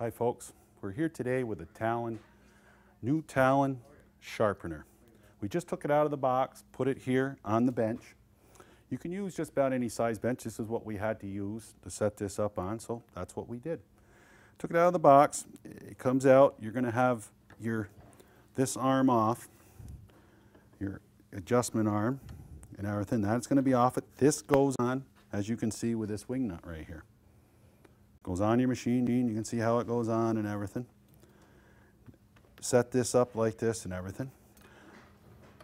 Hi folks, we're here today with a Talon, new Talon sharpener. We just took it out of the box, put it here on the bench. You can use just about any size bench. This is what we had to use to set this up on, so that's what we did. Took it out of the box, it comes out, you're gonna have your, this arm off, your adjustment arm and everything, that's gonna be off it. This goes on, as you can see with this wing nut right here. Goes on your machine, you can see how it goes on and everything. Set this up like this and everything.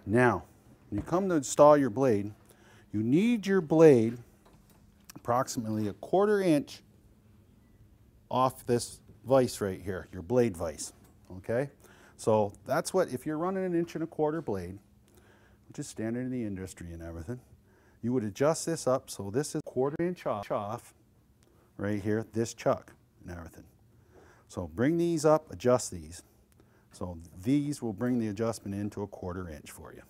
Now, when you come to install your blade, you need your blade approximately a quarter inch off this vise right here, your blade vise, okay? So that's what, if you're running an inch and a quarter blade, which is standard in the industry and everything, you would adjust this up so this is quarter inch off right here, this chuck and everything. So bring these up, adjust these. So these will bring the adjustment into a quarter inch for you.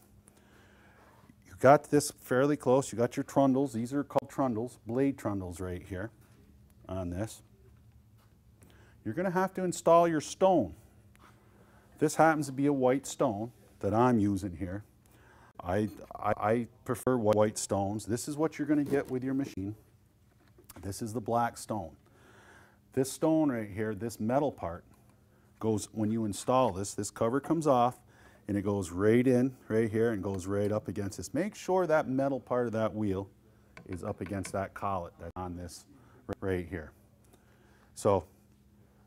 You got this fairly close. You got your trundles. These are called trundles, blade trundles right here on this. You're going to have to install your stone. This happens to be a white stone that I'm using here. I, I, I prefer white stones. This is what you're going to get with your machine. This is the black stone. This stone right here, this metal part, goes, when you install this, this cover comes off and it goes right in, right here, and goes right up against this. Make sure that metal part of that wheel is up against that collet that's on this right here. So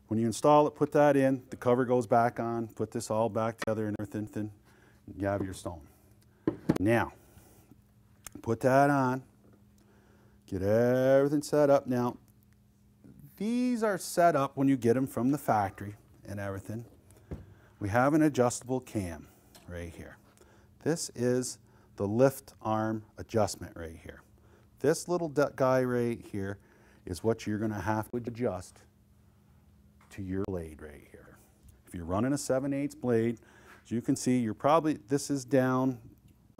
when you install it, put that in, the cover goes back on, put this all back together and everything, you have your stone. Now, put that on, Get everything set up. Now, these are set up when you get them from the factory and everything. We have an adjustable cam right here. This is the lift arm adjustment right here. This little guy right here is what you're going to have to adjust to your blade right here. If you're running a 7 8 blade, as you can see, you're probably, this is down,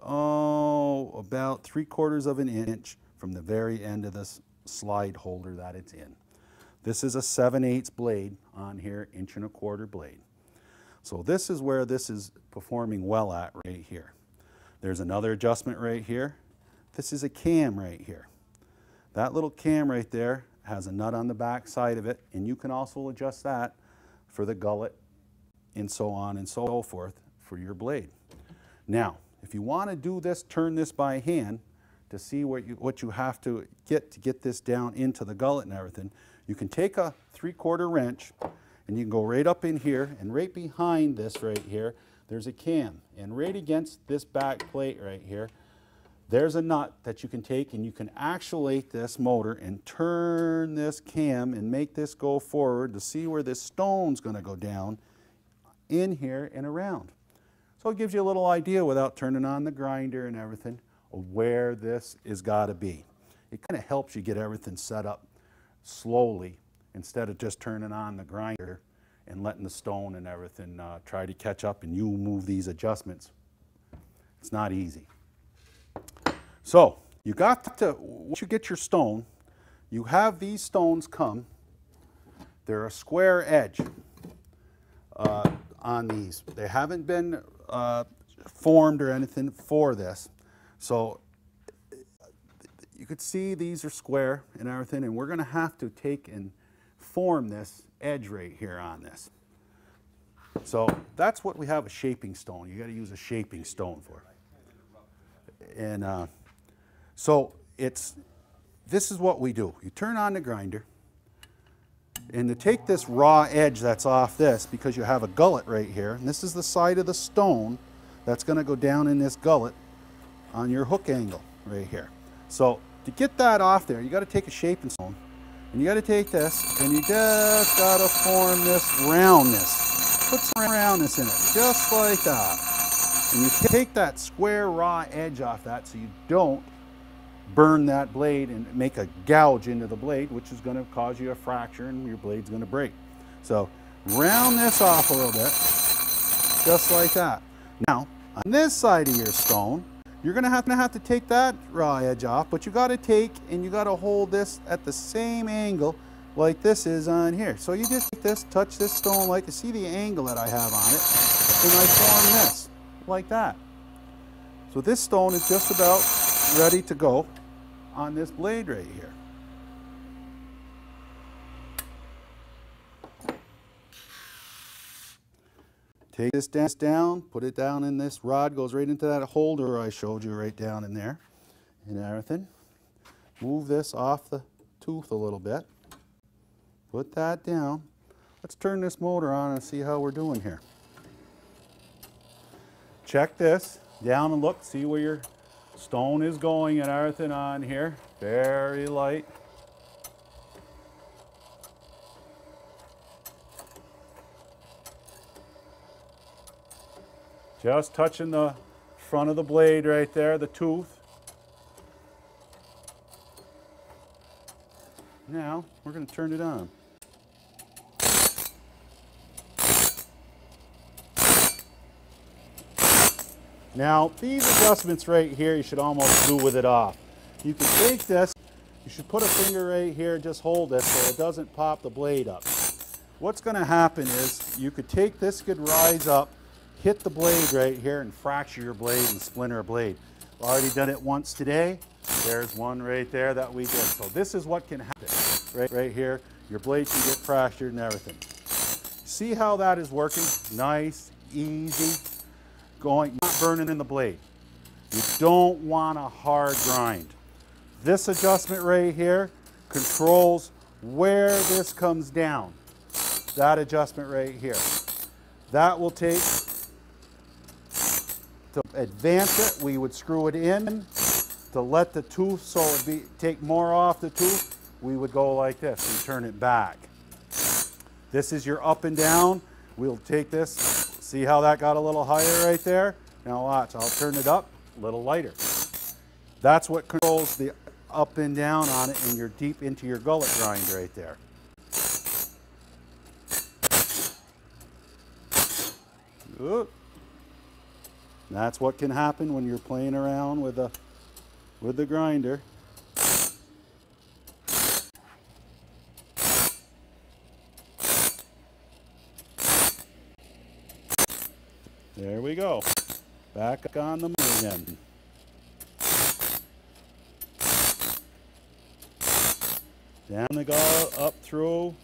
oh, about three quarters of an inch from the very end of this slide holder that it's in. This is a 7 8 blade on here, inch and a quarter blade. So this is where this is performing well at right here. There's another adjustment right here. This is a cam right here. That little cam right there has a nut on the back side of it, and you can also adjust that for the gullet and so on and so forth for your blade. Now, if you want to do this, turn this by hand, to see what you, what you have to get to get this down into the gullet and everything, you can take a three-quarter wrench and you can go right up in here and right behind this right here, there's a cam. And right against this back plate right here, there's a nut that you can take and you can actuate this motor and turn this cam and make this go forward to see where this stone's going to go down in here and around. So it gives you a little idea without turning on the grinder and everything of where this is got to be. It kind of helps you get everything set up slowly instead of just turning on the grinder and letting the stone and everything uh, try to catch up and you move these adjustments. It's not easy. So you got to, once you get your stone, you have these stones come. They're a square edge uh, on these. They haven't been uh, formed or anything for this. So you could see these are square and everything, and we're going to have to take and form this edge right here on this. So that's what we have a shaping stone. You got to use a shaping stone for. And uh, so it's this is what we do. You turn on the grinder, and to take this raw edge that's off this, because you have a gullet right here, and this is the side of the stone that's going to go down in this gullet on your hook angle right here. So to get that off there, you got to take a shaping stone and you got to take this and you just got to form this roundness. Put some roundness in it, just like that. And you take that square raw edge off that so you don't burn that blade and make a gouge into the blade, which is going to cause you a fracture and your blade's going to break. So round this off a little bit, just like that. Now, on this side of your stone, you're gonna have to have to take that raw edge off, but you gotta take and you gotta hold this at the same angle like this is on here. So you just take this, touch this stone like, you see the angle that I have on it, and I form this, like that. So this stone is just about ready to go on this blade right here. Take this down, put it down in this rod, goes right into that holder I showed you right down in there and everything. Move this off the tooth a little bit. Put that down. Let's turn this motor on and see how we're doing here. Check this, down and look, see where your stone is going and everything on here. Very light. Just touching the front of the blade right there, the tooth. Now, we're going to turn it on. Now, these adjustments right here, you should almost do with it off. You can take this, you should put a finger right here, just hold it so it doesn't pop the blade up. What's going to happen is you could take this, could rise up, hit the blade right here and fracture your blade and splinter a blade. Already done it once today. There's one right there that we did. So this is what can happen right, right here. Your blade can get fractured and everything. See how that is working? Nice, easy going, not burning in the blade. You don't want a hard grind. This adjustment right here controls where this comes down. That adjustment right here. That will take, to advance it, we would screw it in. To let the tooth, so it be, take more off the tooth, we would go like this and turn it back. This is your up and down. We'll take this See how that got a little higher right there? Now watch, I'll turn it up, a little lighter. That's what controls the up and down on it and you're deep into your gullet grind right there. Oop. That's what can happen when you're playing around with the with the grinder. There we go. Back on the move again. Down the go, up through.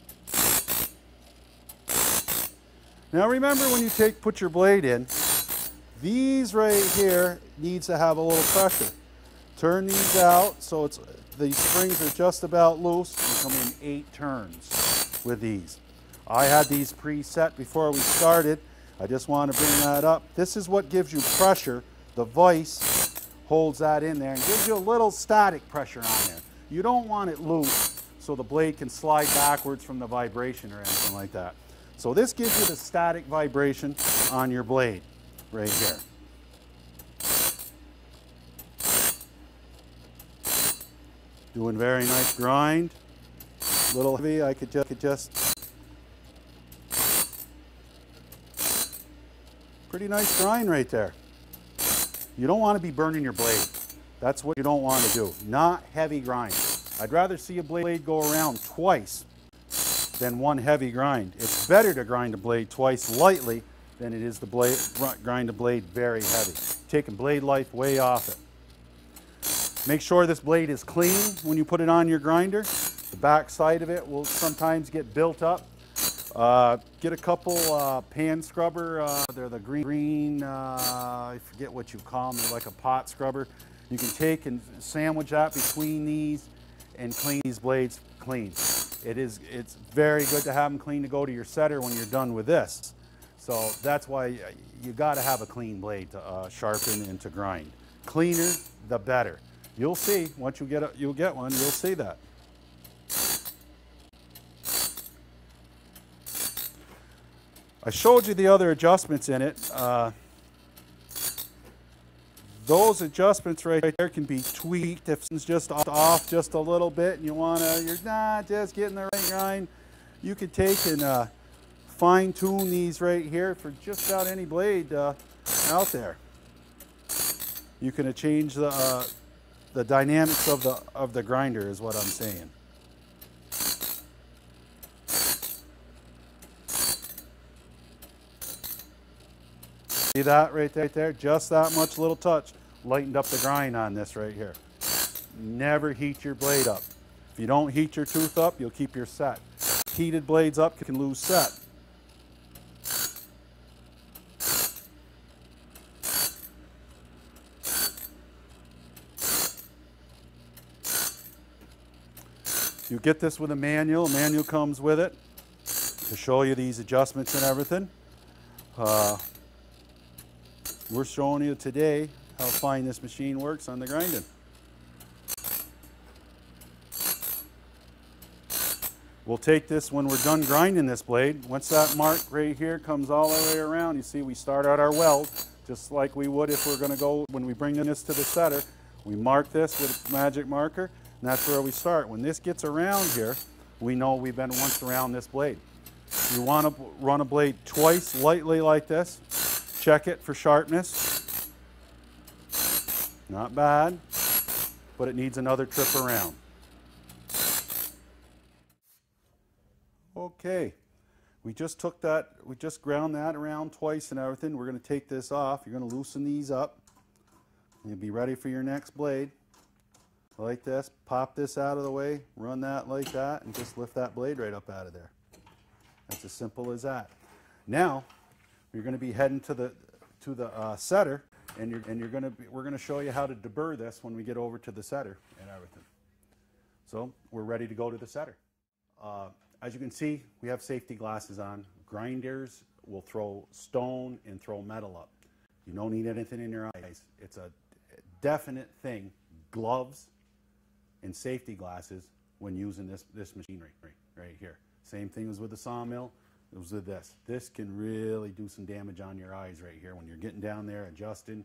Now remember when you take put your blade in, these right here needs to have a little pressure. Turn these out so it's the springs are just about loose. You come in eight turns with these. I had these preset before we started. I just want to bring that up. This is what gives you pressure. The vise holds that in there and gives you a little static pressure on there. You don't want it loose so the blade can slide backwards from the vibration or anything like that. So this gives you the static vibration on your blade right here. Doing very nice grind. A Little heavy, I could just, could just Pretty nice grind right there. You don't want to be burning your blade. That's what you don't want to do. Not heavy grind. I'd rather see a blade go around twice than one heavy grind. It's better to grind a blade twice lightly than it is to blade, grind a blade very heavy. Taking blade life way off it. Make sure this blade is clean when you put it on your grinder. The back side of it will sometimes get built up uh, get a couple uh, pan scrubber. Uh, they're the green, green uh, I forget what you call them. They're like a pot scrubber. You can take and sandwich that between these and clean these blades clean. It is, it's very good to have them clean to go to your setter when you're done with this. So that's why you got to have a clean blade to uh, sharpen and to grind. Cleaner, the better. You'll see once you get a, you'll get one. You'll see that. I showed you the other adjustments in it. Uh, those adjustments right there can be tweaked if it's just off just a little bit and you want to, you're not just getting the right grind. You could take and uh, fine tune these right here for just about any blade uh, out there. You can change the, uh, the dynamics of the, of the grinder is what I'm saying. See that right there, right there? Just that much little touch lightened up the grind on this right here. Never heat your blade up. If you don't heat your tooth up, you'll keep your set. Heated blades up can lose set. Get this with a manual. Manual comes with it to show you these adjustments and everything. Uh, we're showing you today how fine this machine works on the grinding. We'll take this when we're done grinding this blade. Once that mark right here comes all the way around, you see we start out our weld just like we would if we're going to go, when we bring this to the setter, we mark this with a magic marker and that's where we start. When this gets around here, we know we've been once around this blade. You want to run a blade twice lightly like this. Check it for sharpness. Not bad, but it needs another trip around. Okay, we just took that, we just ground that around twice and everything. We're going to take this off. You're going to loosen these up. You'll be ready for your next blade like this, pop this out of the way, run that like that, and just lift that blade right up out of there. That's as simple as that. Now, you're going to be heading to the to the uh, setter, and you're and you're going to be, we're going to show you how to deburr this when we get over to the setter and everything. So we're ready to go to the setter. Uh, as you can see, we have safety glasses on. Grinders will throw stone and throw metal up. You don't need anything in your eyes. It's a definite thing. Gloves, and safety glasses when using this, this machinery right here. Same thing as with the sawmill, it was with this. This can really do some damage on your eyes right here when you're getting down there, adjusting,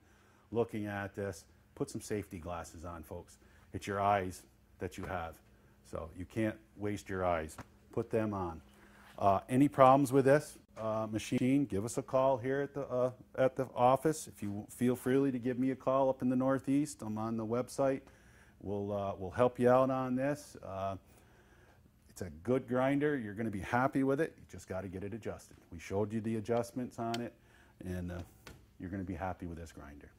looking at this. Put some safety glasses on, folks. It's your eyes that you have. So you can't waste your eyes. Put them on. Uh, any problems with this uh, machine, give us a call here at the, uh, at the office. If you feel freely to give me a call up in the Northeast, I'm on the website. We'll, uh, we'll help you out on this. Uh, it's a good grinder. You're going to be happy with it. You just got to get it adjusted. We showed you the adjustments on it, and uh, you're going to be happy with this grinder.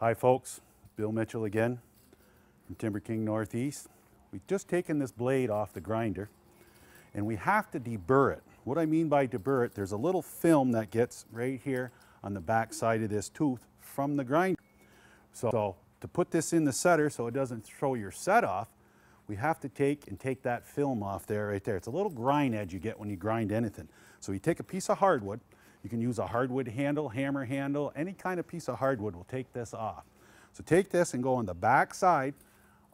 Hi, folks. Bill Mitchell again from TimberKing Northeast. We've just taken this blade off the grinder, and we have to deburr it. What I mean by deburr it, there's a little film that gets right here on the back side of this tooth from the grinder. So to put this in the setter so it doesn't throw your set off, we have to take and take that film off there right there. It's a little grind edge you get when you grind anything. So you take a piece of hardwood, you can use a hardwood handle, hammer handle, any kind of piece of hardwood will take this off. So take this and go on the back side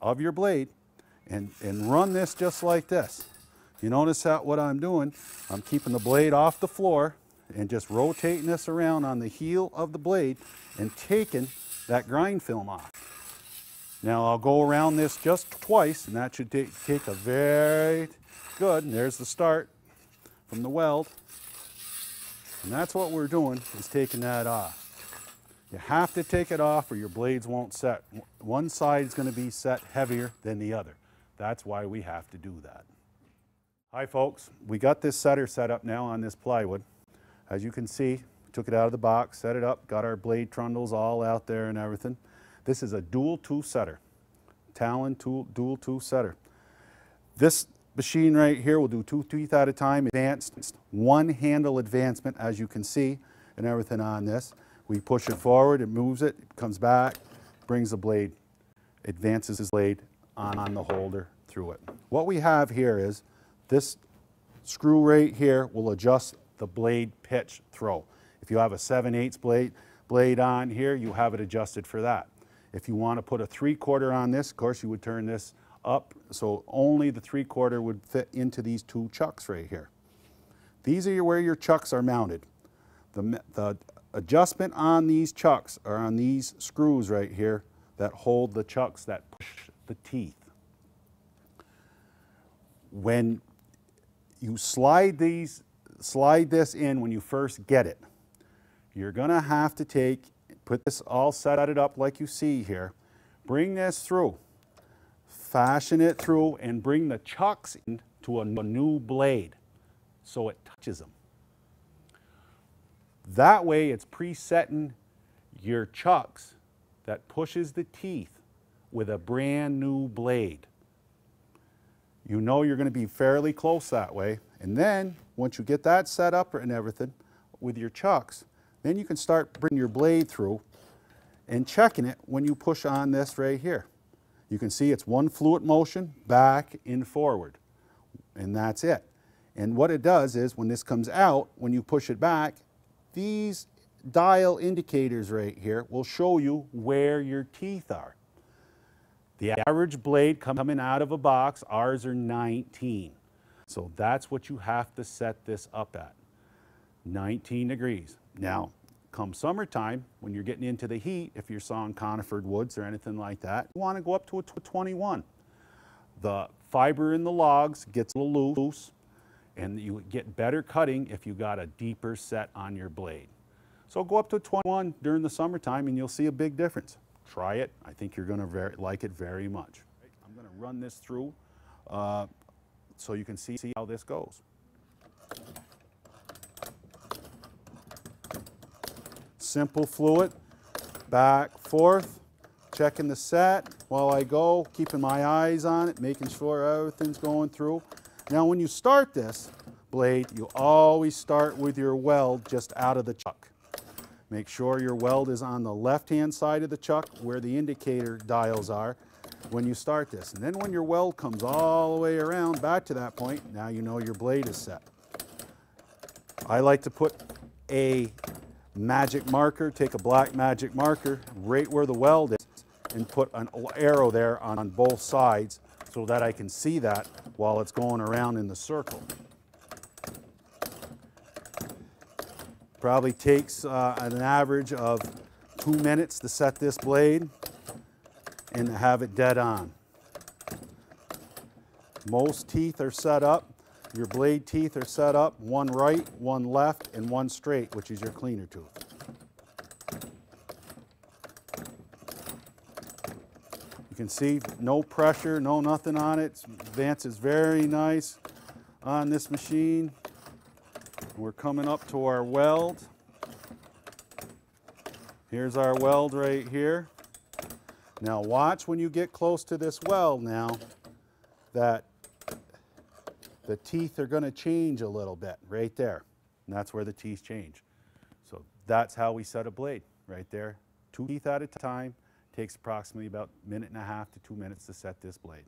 of your blade and, and run this just like this. You notice that what I'm doing, I'm keeping the blade off the floor and just rotating this around on the heel of the blade and taking that grind film off. Now I'll go around this just twice and that should take, a very good, and there's the start from the weld. And that's what we're doing, is taking that off. You have to take it off or your blades won't set. One side is going to be set heavier than the other. That's why we have to do that. Hi folks, we got this setter set up now on this plywood. As you can see, took it out of the box, set it up, got our blade trundles all out there and everything. This is a dual tooth setter, Talon tool, dual tooth setter. This machine right here will do two teeth at a time, advanced, one handle advancement as you can see and everything on this. We push it forward, it moves it, it comes back, brings the blade, advances his blade on, on the holder through it. What we have here is this screw right here will adjust the blade pitch throw. If you have a 7 8 blade, blade on here, you have it adjusted for that. If you want to put a 3 quarter on this, of course you would turn this up so only the 3 quarter would fit into these two chucks right here. These are where your chucks are mounted. The, the adjustment on these chucks are on these screws right here that hold the chucks that push the teeth. When you slide these, slide this in when you first get it, you're going to have to take, put this all set it up like you see here, bring this through, fashion it through, and bring the chucks into a, a new blade so it touches them. That way it's presetting your chucks that pushes the teeth with a brand new blade. You know you're going to be fairly close that way. And then once you get that set up and everything with your chucks, then you can start bringing your blade through and checking it when you push on this right here. You can see it's one fluid motion, back and forward. And that's it. And what it does is when this comes out, when you push it back, these dial indicators right here will show you where your teeth are. The average blade coming out of a box, ours are 19. So that's what you have to set this up at, 19 degrees. Now, come summertime, when you're getting into the heat, if you're sawing conifer woods or anything like that, you want to go up to a 21. The fiber in the logs gets a little loose, and you get better cutting if you got a deeper set on your blade. So go up to 21 during the summertime and you'll see a big difference. Try it. I think you're going to like it very much. I'm going to run this through uh, so you can see, see how this goes. Simple fluid, back, forth, checking the set while I go, keeping my eyes on it, making sure everything's going through. Now when you start this blade, you always start with your weld just out of the chuck. Make sure your weld is on the left-hand side of the chuck where the indicator dials are when you start this. And then when your weld comes all the way around back to that point, now you know your blade is set. I like to put a magic marker, take a black magic marker right where the weld is and put an arrow there on both sides so that I can see that while it's going around in the circle. Probably takes uh, an average of two minutes to set this blade and to have it dead on. Most teeth are set up, your blade teeth are set up, one right, one left, and one straight, which is your cleaner tooth. You can see no pressure, no nothing on it. Vance is very nice on this machine. We're coming up to our weld. Here's our weld right here. Now watch when you get close to this weld now that the teeth are going to change a little bit right there. And that's where the teeth change. So that's how we set a blade right there. Two teeth at a time. Takes approximately about a minute and a half to two minutes to set this blade.